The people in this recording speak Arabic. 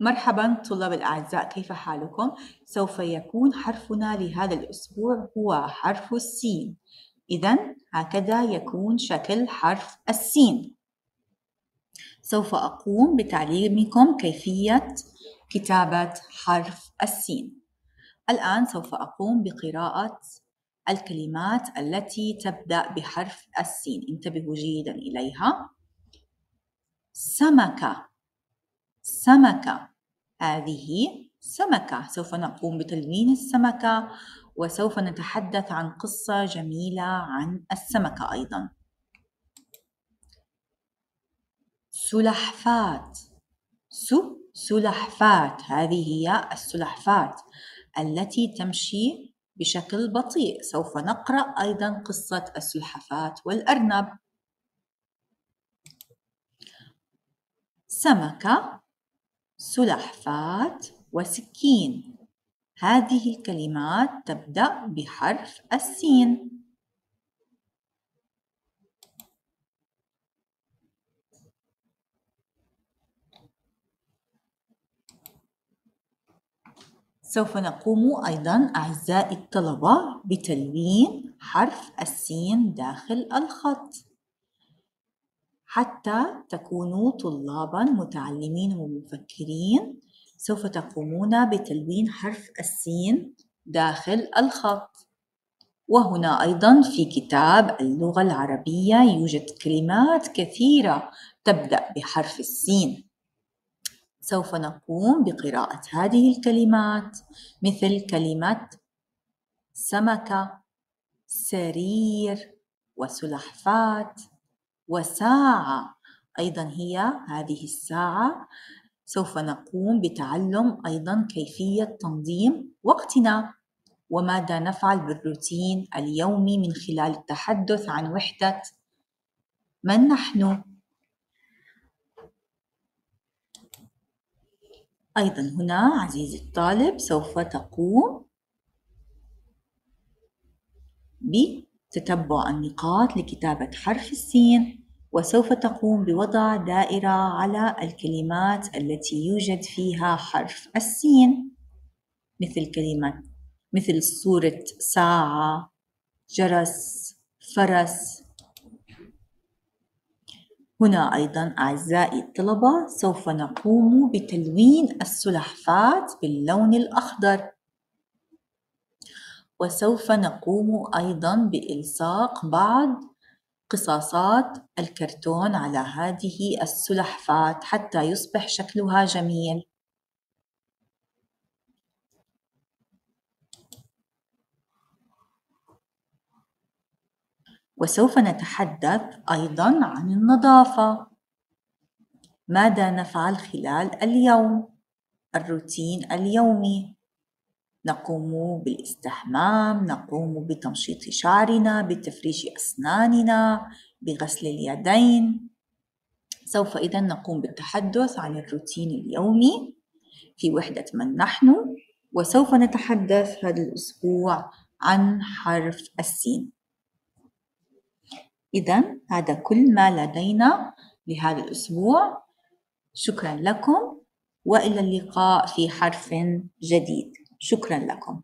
مرحبا طلاب الأعزاء كيف حالكم؟ سوف يكون حرفنا لهذا الأسبوع هو حرف السين. إذا هكذا يكون شكل حرف السين. سوف أقوم بتعليمكم كيفية كتابة حرف السين. الآن سوف أقوم بقراءة الكلمات التي تبدأ بحرف السين. انتبهوا جيدا إليها. سمكة سمكة هذه سمكة. سوف نقوم بتلوين السمكة وسوف نتحدث عن قصة جميلة عن السمكة أيضا. سلحفات سو سلحفات هذه هي السلحفات التي تمشي بشكل بطيء. سوف نقرأ أيضا قصة السلحفات والأرنب. سمكة. سلحفاة وسكين هذه الكلمات تبدأ بحرف السين. سوف نقوم أيضا أعزائي الطلبة بتلوين حرف السين داخل الخط. حتى تكونوا طلابا متعلمين ومفكرين سوف تقومون بتلوين حرف السين داخل الخط. وهنا أيضا في كتاب اللغة العربية يوجد كلمات كثيرة تبدأ بحرف السين. سوف نقوم بقراءة هذه الكلمات مثل كلمة سمكة سرير وسلحفات وساعة. أيضا هي هذه الساعة سوف نقوم بتعلم أيضا كيفية تنظيم وقتنا وماذا نفعل بالروتين اليومي من خلال التحدث عن وحدة من نحن. أيضا هنا عزيزي الطالب سوف تقوم بتتبع النقاط لكتابة حرف السين وسوف تقوم بوضع دائرة على الكلمات التي يوجد فيها حرف السين. مثل كلمة مثل صورة ساعة جرس فرس. هنا أيضا أعزائي الطلبة سوف نقوم بتلوين السلحفاة باللون الأخضر. وسوف نقوم أيضا بإلصاق بعض قصاصات الكرتون على هذه السلحفاة حتى يصبح شكلها جميل. وسوف نتحدث أيضا عن النظافة. ماذا نفعل خلال اليوم؟ الروتين اليومي. نقوم بالاستحمام نقوم بتمشيط شعرنا بتفريش أسناننا بغسل اليدين. سوف إذا نقوم بالتحدث عن الروتين اليومي في وحدة من نحن وسوف نتحدث هذا الأسبوع عن حرف السين. إذا هذا كل ما لدينا لهذا الأسبوع. شكرا لكم وإلى اللقاء في حرف جديد. شكرا لكم.